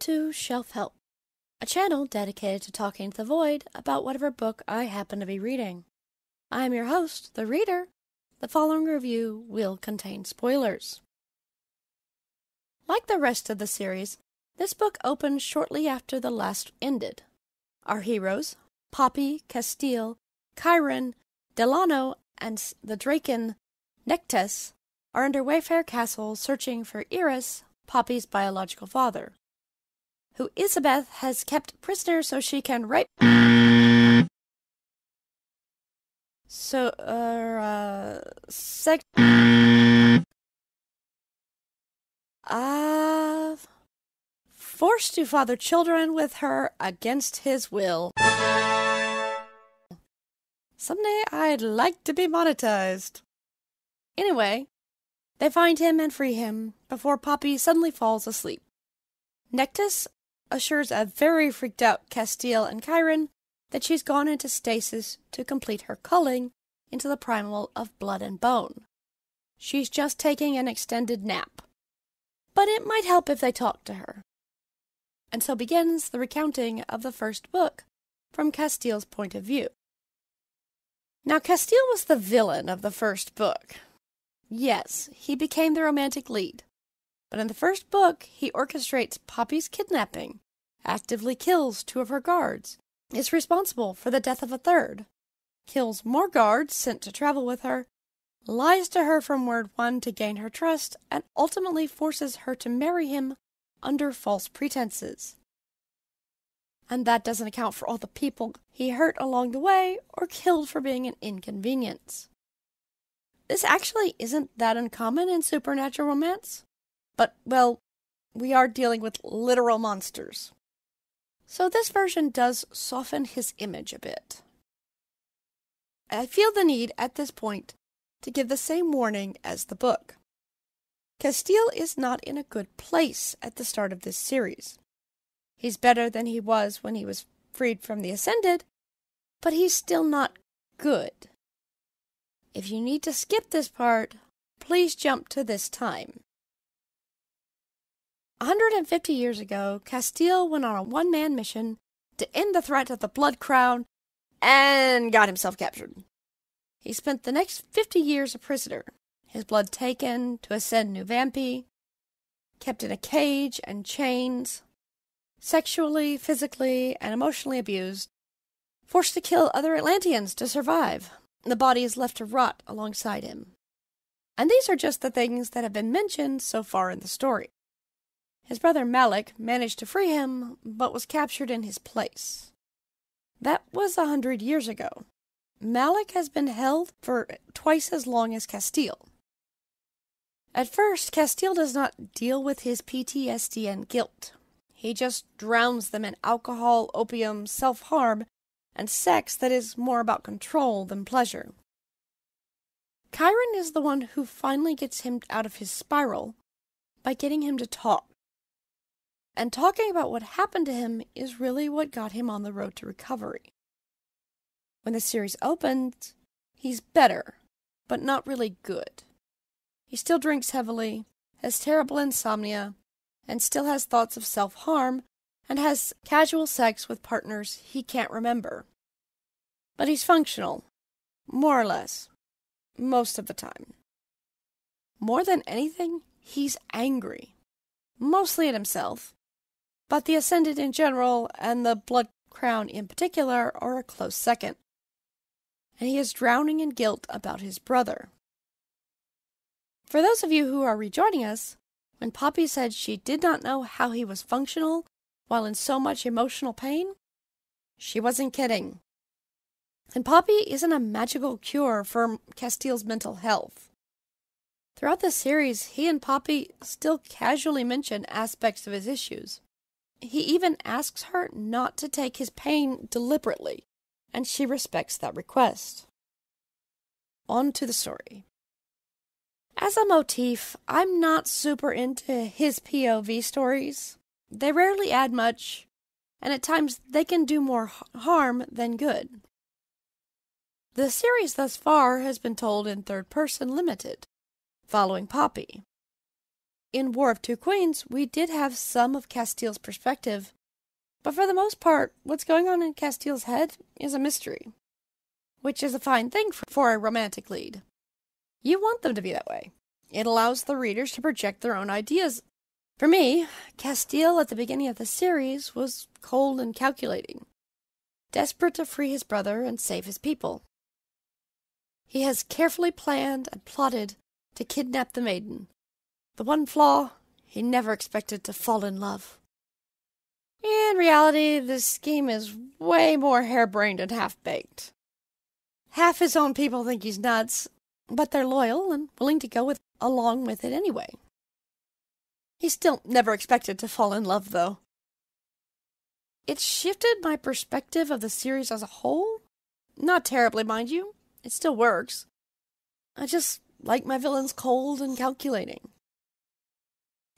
to Shelf Help, a channel dedicated to talking to the void about whatever book I happen to be reading. I am your host, the reader. The following review will contain spoilers. Like the rest of the series, this book opens shortly after the last ended. Our heroes, Poppy, Casteel, Kieran, Delano, and the Draken Nektas, are under Wayfair Castle searching for Ires, Poppy's biological father who Isbeth has kept prisoner so she can write. So, uh, sex. Uh, forced to father children with her against his will. Someday I'd like to be monetized. Anyway, they find him and free him before Poppy suddenly falls asleep. Nektas assures a very freaked out Casteel and Kieran that she's gone into stasis to complete her culling into the primal of blood and bone. She's just taking an extended nap. But it might help if they talk to her. And so begins the recounting of the first book from Casteel's point of view. Now, Casteel was the villain of the first book. Yes, he became the romantic lead. But in the first book, he orchestrates Poppy's kidnapping, actively kills two of her guards, is responsible for the death of a third, kills more guards sent to travel with her, lies to her from word one to gain her trust, and ultimately forces her to marry him under false pretenses. And that doesn't account for all the people he hurt along the way or killed for being an inconvenience. This actually isn't that uncommon in supernatural romance. But, well, we are dealing with literal monsters. So this version does soften his image a bit. I feel the need at this point to give the same warning as the book. Casteel is not in a good place at the start of this series. He's better than he was when he was freed from the Ascended, but he's still not good. If you need to skip this part, please jump to this time. 150 years ago, Casteel went on a one man mission to end the threat of the Blood Crown and got himself captured. He spent the next 50 years a prisoner, his blood taken to ascend New Vampi, kept in a cage and chains, sexually, physically, and emotionally abused, forced to kill other Atlanteans to survive. The body is left to rot alongside him. And these are just the things that have been mentioned so far in the story. His brother Malik managed to free him, but was captured in his place. That was a hundred years ago. Malik has been held for twice as long as Casteel. At first, Casteel does not deal with his PTSD and guilt. He just drowns them in alcohol, opium, self harm, and sex that is more about control than pleasure. Kieran is the one who finally gets him out of his spiral by getting him to talk. And talking about what happened to him is really what got him on the road to recovery. When the series opened, he's better, but not really good. He still drinks heavily, has terrible insomnia, and still has thoughts of self harm, and has casual sex with partners he can't remember. But he's functional, more or less, most of the time. More than anything, he's angry, mostly at himself, but the Ascended in general and the Blood Crown in particular are a close second. And he is drowning in guilt about his brother. For those of you who are rejoining us, when Poppy said she did not know how he was functional while in so much emotional pain, she wasn't kidding. And Poppy isn't a magical cure for Casteel's mental health. Throughout the series, he and Poppy still casually mention aspects of his issues. He even asks her not to take his pain deliberately, and she respects that request. On to the story. As a motif, I'm not super into his POV stories. They rarely add much, and at times they can do more harm than good. The series thus far has been told in third person limited, following Poppy. In War of Two Queens, we did have some of Casteel's perspective, but for the most part, what's going on in Casteel's head is a mystery, which is a fine thing for a romantic lead. You want them to be that way. It allows the readers to project their own ideas. For me, Casteel at the beginning of the series was cold and calculating, desperate to free his brother and save his people. He has carefully planned and plotted to kidnap the maiden. The one flaw, he never expected to fall in love. In reality, this scheme is way more harebrained and half baked. Half his own people think he's nuts, but they're loyal and willing to go with along with it anyway. He still never expected to fall in love, though. It shifted my perspective of the series as a whole. Not terribly, mind you. It still works. I just like my villains cold and calculating.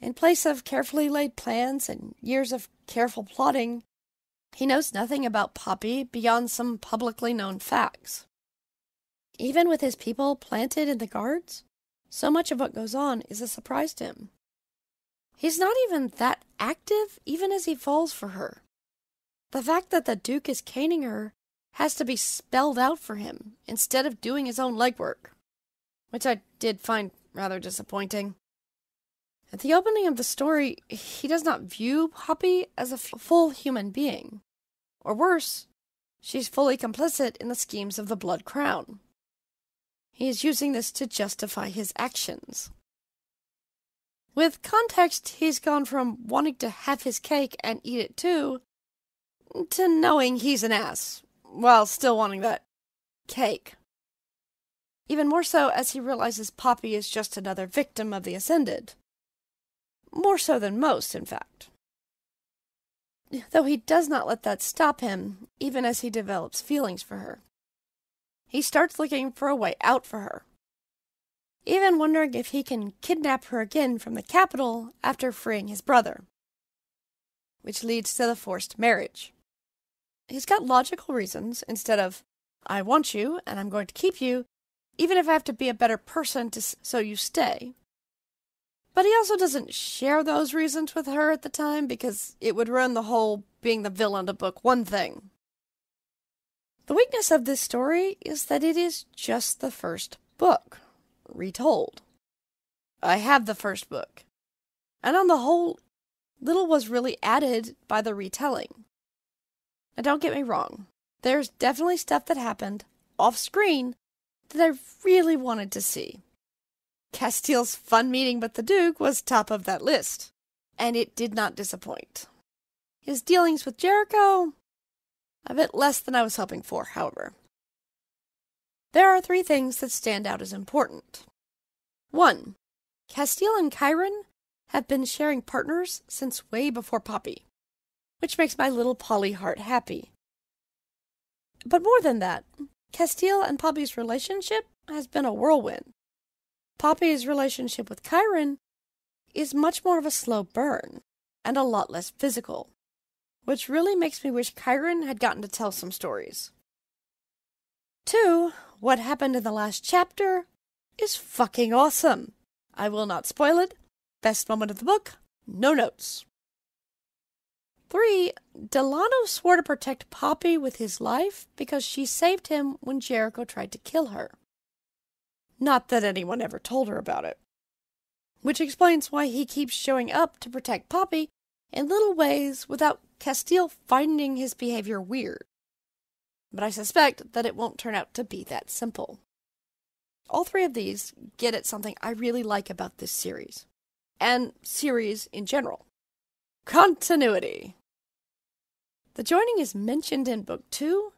In place of carefully laid plans and years of careful plotting, he knows nothing about Poppy beyond some publicly known facts. Even with his people planted in the guards, so much of what goes on is a surprise to him. He's not even that active, even as he falls for her. The fact that the Duke is caning her has to be spelled out for him instead of doing his own legwork, which I did find rather disappointing. At the opening of the story, he does not view Poppy as a full human being. Or worse, she's fully complicit in the schemes of the Blood Crown. He is using this to justify his actions. With context, he's gone from wanting to have his cake and eat it too, to knowing he's an ass, while still wanting that cake. Even more so as he realizes Poppy is just another victim of the Ascended. More so than most, in fact. Though he does not let that stop him, even as he develops feelings for her. He starts looking for a way out for her. Even wondering if he can kidnap her again from the capital after freeing his brother. Which leads to the forced marriage. He's got logical reasons instead of, I want you and I'm going to keep you, even if I have to be a better person to, so you stay. But he also doesn't share those reasons with her at the time because it would ruin the whole being the villain to book one thing. The weakness of this story is that it is just the first book, retold. I have the first book, and on the whole, little was really added by the retelling. Now, don't get me wrong, there's definitely stuff that happened off screen that I really wanted to see. Casteel's fun meeting with the Duke was top of that list, and it did not disappoint. His dealings with Jericho, a bit less than I was hoping for, however. There are three things that stand out as important. 1. Casteel and Kieran have been sharing partners since way before Poppy, which makes my little Polly heart happy. But more than that, Casteel and Poppy's relationship has been a whirlwind. Poppy's relationship with Kieran is much more of a slow burn and a lot less physical, which really makes me wish Kieran had gotten to tell some stories. Two, what happened in the last chapter is fucking awesome. I will not spoil it. Best moment of the book, no notes. 3. Delano swore to protect Poppy with his life because she saved him when Jericho tried to kill her. Not that anyone ever told her about it. Which explains why he keeps showing up to protect Poppy in little ways without Casteel finding his behavior weird. But I suspect that it won't turn out to be that simple. All three of these get at something I really like about this series, and series in general continuity. The joining is mentioned in Book 2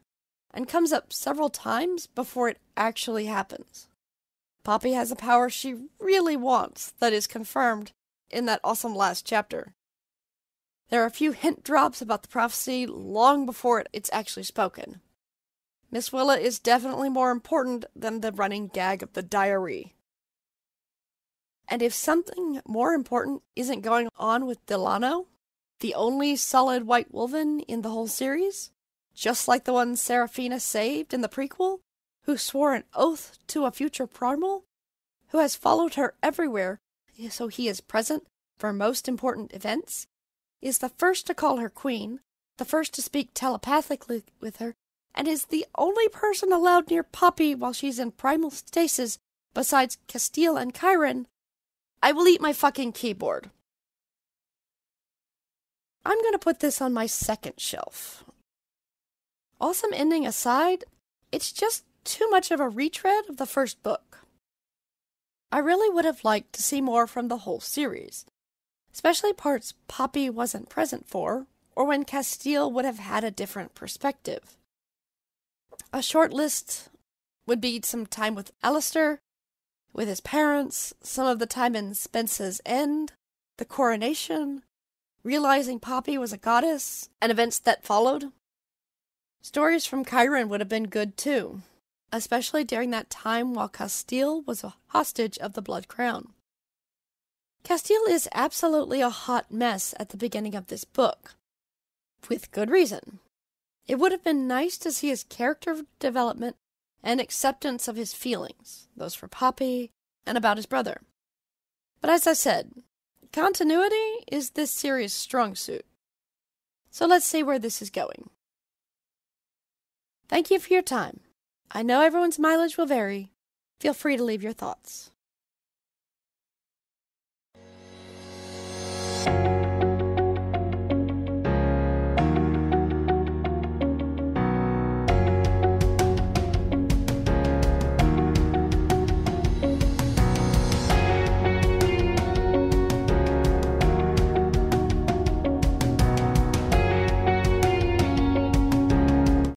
and comes up several times before it actually happens. Poppy has a power she really wants that is confirmed in that awesome last chapter. There are a few hint drops about the prophecy long before it's actually spoken. Miss Willa is definitely more important than the running gag of the diary. And if something more important isn't going on with Delano, the only solid white wolven in the whole series, just like the one Seraphena saved in the prequel, who swore an oath to a future primal, who has followed her everywhere, so he is present for most important events, is the first to call her queen, the first to speak telepathically with her, and is the only person allowed near Poppy while she's in primal stasis besides Casteel and Kieran, I will eat my fucking keyboard. I'm going to put this on my second shelf. Awesome ending aside, it's just too much of a retread of the first book. I really would have liked to see more from the whole series, especially parts Poppy wasn't present for, or when Casteel would have had a different perspective. A short list would be some time with Alastir, with his parents, some of the time in Spessa's End, the coronation, realizing Poppy was a goddess, and events that followed. Stories from Kieran would have been good too, especially during that time while Casteel was a hostage of the Blood Crown. Casteel is absolutely a hot mess at the beginning of this book, with good reason. It would have been nice to see his character development and acceptance of his feelings, those for Poppy and about his brother. But as I said, continuity is this series' strong suit. So let's see where this is going. Thank you for your time. I know everyone's mileage will vary. Feel free to leave your thoughts.